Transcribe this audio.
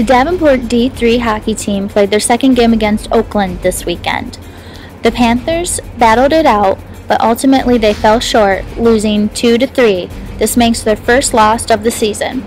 The Davenport D3 hockey team played their second game against Oakland this weekend. The Panthers battled it out, but ultimately they fell short, losing 2 to 3. This makes their first loss of the season.